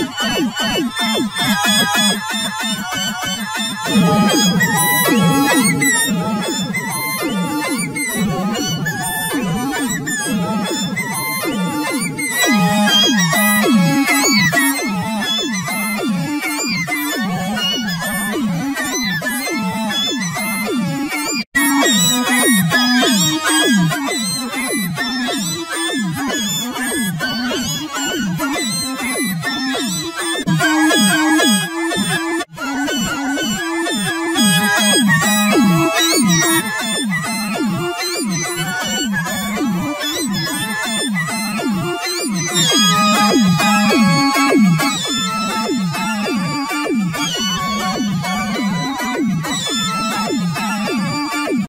Oh, my God.